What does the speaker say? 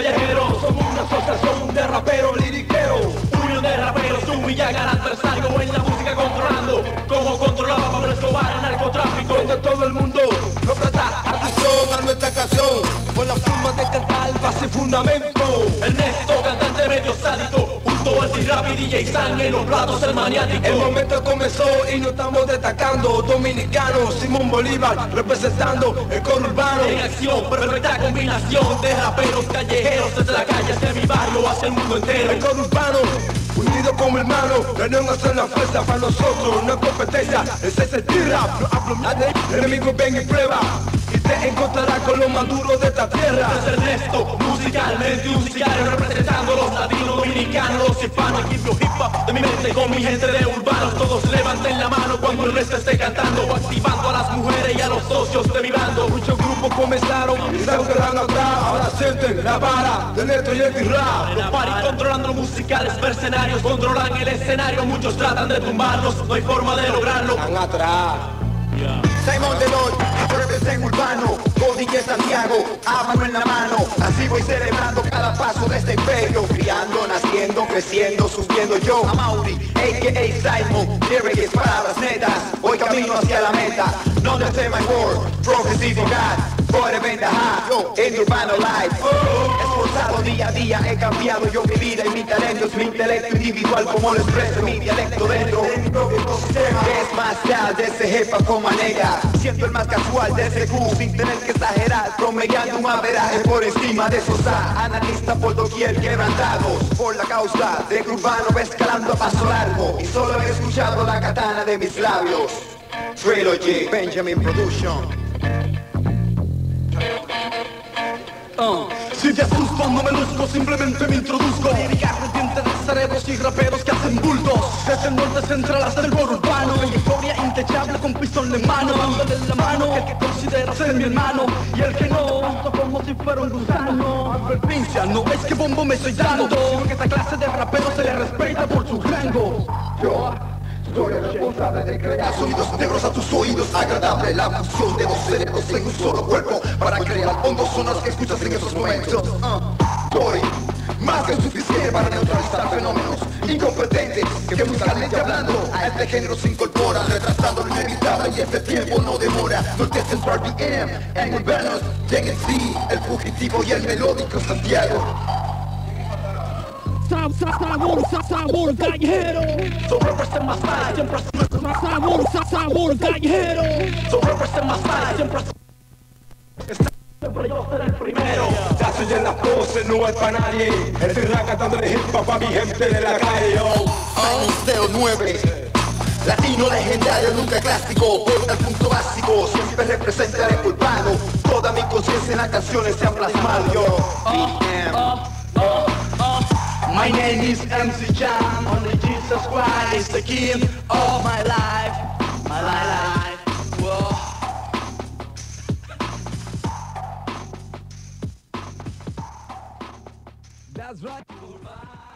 Somos una asociación de raperos liriqueros Unión de raperos humillan al adversario en la música controlando. Como controlaba Pablo Escobar el narcotráfico. Donde todo el mundo no presta atención a nuestra canción. Con la forma de cantar base y fundamento. Ernesto, cantante medio sádico Al rap y DJ en los platos el maniático. El momento comenzó y nos estamos destacando. Dominicanos, Simón Bolívar representando el coro urbano. En acción, perfecta combinación de raperos callejeros. Desde la calle hasta mi barrio hacia el mundo entero. El coro urbano Unido como hermano, la unión la fuerza para nosotros, no competencia, ese es el rap, hablo nada, el enemigo ven y prueba, y te encontrarás con los más duros de esta tierra. Es Ernesto, musicalmente un sicario representando los latinos, dominicanos, los hispanos, equipo hip hop de mi mente con mi gente de urbanos, todos levanten la mano cuando el resto esté cantando, activando a las mujeres y a los socios de mi bando. Muchos grupos comenzaron y se quedaron atrás, ahora sienten la vara del neto y el rap. Los paris controlando los musicales mercenarios controlan el escenario, muchos tratan de tumbarlos, no hay forma de lograrlo. Están atrás. Simon Deloy, represent urbano, Códice Santiago, a mano en la mano, así voy celebrando cada paso de este imperio, criando, naciendo, creciendo, subiendo yo, a Mauri, a.k.a. Simon, lyrics, palabras netas, hoy camino hacia la meta, no desde my word, progressive God, por el ventaja, yo, en urbano life, esforzado día a día, he cambiado yo mi vida y mi talento es mi intelecto individual, como lo expreso mi dialecto dentro, es más real de ese jefa como nega, siento el más casual de ese Q, sin tener que exagerar, promediando un averaje por encima de esos A, analista por doquier quebrantados, por la causa de que urbano escalando a paso largo, y solo he escuchado la katana de mis labios, Trilogy, Benjamin Production. Si te asusto, no me luzco, simplemente me introduzco y raperos que hacen bultos. Desde el norte central hasta el boro urbano. Historia intachable con pistola en mano. Dándole la mano el que considera ser mi hermano. Y el que no, tanto como si fuera un gusano. Advertencia, no es que bombo me estoy dando Sino que esta clase de raperos se le respeta por su rango. Yo soy el responsable de crear sonidos negros a tus oídos. Agradable la fusión de dos cerebros en un solo cuerpo. Para crear ondas sonoras que escuchas en esos momentos. Soy más que suficiente para neutralizar fenómenos incompetentes Que musicalmente hablando a este género se incorpora Retrasando lo inevitable y este tiempo no demora Norte Central BM, en urbanos, en sí El fugitivo y el melódico Santiago Sab- sab- Sabor, sa- sabor callejero. So represent my style, siempre Sa- Sabor, sa- sabor callejero. So represent my style, siempre Siempre yo seré el primero Soy en las poses, no es para nadie. Estoy dándole hip hop a mi gente de la calle, yo. Austeo 9 Latino legendario, nunca clásico Porta el punto básico, siempre representa el urbano Toda mi conciencia en las canciones se ha plasmado yo My name is MC Jam, only Jesus Christ, the king of my life. That's right.